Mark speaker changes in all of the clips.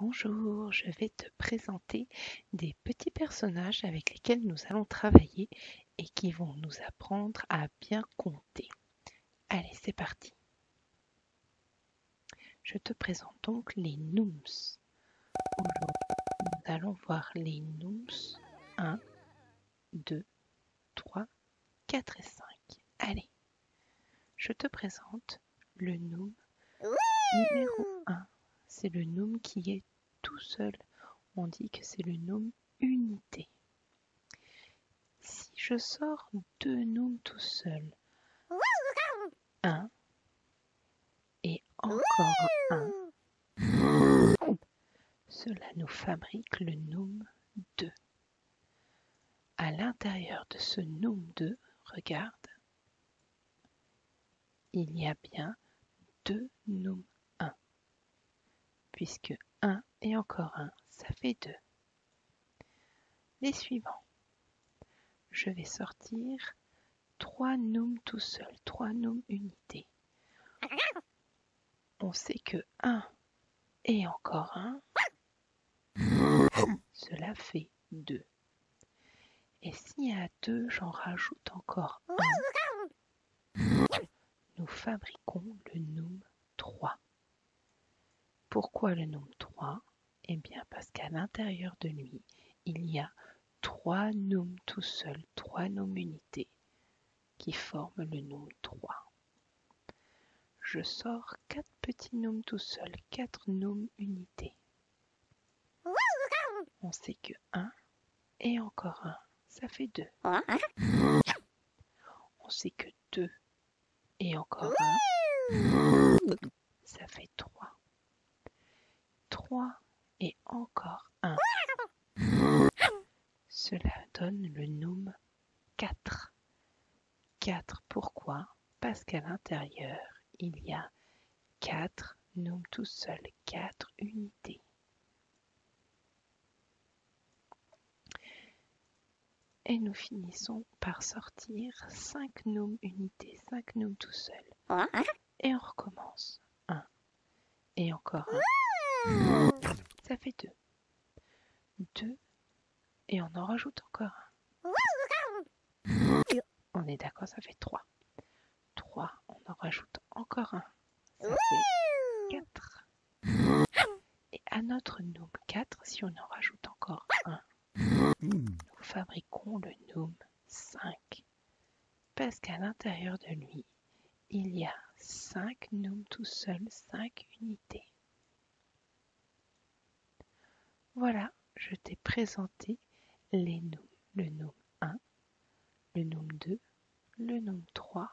Speaker 1: Bonjour, je vais te présenter des petits personnages avec lesquels nous allons travailler et qui vont nous apprendre à bien compter. Allez, c'est parti. Je te présente donc les Nooms. Nous allons voir les Nooms 1, 2, 3, 4 et 5. Allez, je te présente le Noom numéro 1 c'est le noom qui est tout seul. On dit que c'est le noom unité. Si je sors deux nooms tout seuls, un et encore un, cela nous fabrique le noom 2. À l'intérieur de ce noom 2, regarde, il y a bien deux nooms puisque 1 et encore 1, ça fait 2. Les suivants. Je vais sortir 3 noms tout seul, 3 noms unités. On sait que 1 et encore 1, cela fait 2. Et si à 2, j'en rajoute encore 1, nous fabriquons le nom 3. Pourquoi le nombre 3 Eh bien parce qu'à l'intérieur de lui, il y a trois nombres tout seuls, trois nombres unités qui forment le nombre 3. Je sors quatre petits nombres tout seuls, quatre nombres unités. On sait que 1 et encore 1, ça fait 2. On sait que 2 et encore 1, ça fait 3 et encore un. Cela donne le nom 4. 4 pourquoi? Parce qu'à l'intérieur, il y a 4 noms tout seuls, 4 unités. Et nous finissons par sortir 5 noms unités, 5 noms tout seuls. Et on recommence. 1 et encore un. Ça fait 2. 2 et on en rajoute encore un. On est d'accord, ça fait 3. 3, on en rajoute encore un. Ça fait 4. Et à notre nombre 4, si on en rajoute encore un, nous fabriquons le nombre 5. Parce qu'à l'intérieur de lui, il y a 5 nombres tout seuls, 5 unités. Voilà, je t'ai présenté les noms. Le nom 1, le nom 2, le nom 3,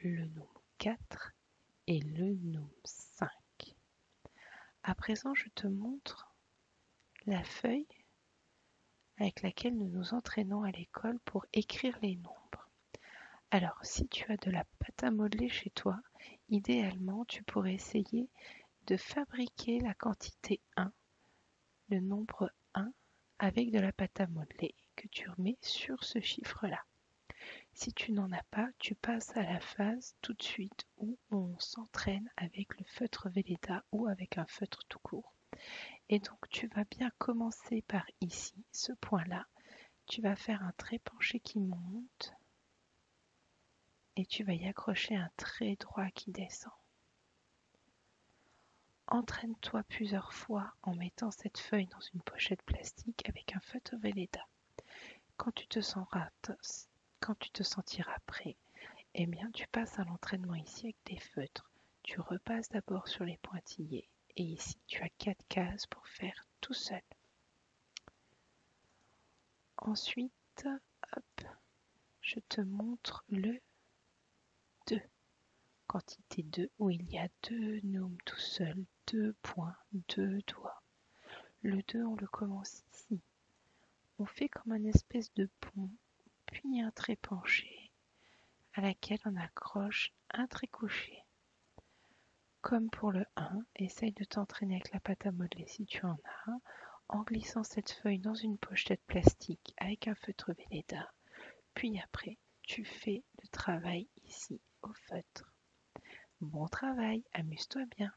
Speaker 1: le nom 4 et le nom 5. À présent, je te montre la feuille avec laquelle nous nous entraînons à l'école pour écrire les nombres. Alors, si tu as de la pâte à modeler chez toi, idéalement, tu pourrais essayer de fabriquer la quantité 1 le nombre 1 avec de la pâte à modeler que tu remets sur ce chiffre-là. Si tu n'en as pas, tu passes à la phase tout de suite où on s'entraîne avec le feutre Velleda ou avec un feutre tout court. Et donc tu vas bien commencer par ici, ce point-là. Tu vas faire un trait penché qui monte et tu vas y accrocher un trait droit qui descend. Entraîne-toi plusieurs fois en mettant cette feuille dans une pochette plastique avec un feutre Velleda. Quand tu te sentiras, quand tu te sentiras prêt, eh bien tu passes à l'entraînement ici avec des feutres. Tu repasses d'abord sur les pointillés et ici tu as quatre cases pour faire tout seul. Ensuite, hop, je te montre le 2 quantité 2 où il y a deux noms tout seuls, deux points, deux doigts. Le 2, on le commence ici. On fait comme un espèce de pont, puis un trait penché, à laquelle on accroche un trait couché. Comme pour le 1, essaye de t'entraîner avec la pâte à modeler si tu en as, en glissant cette feuille dans une pochette plastique avec un feutre Velleda. Puis après, tu fais le travail ici au feutre. Bon travail, amuse-toi bien.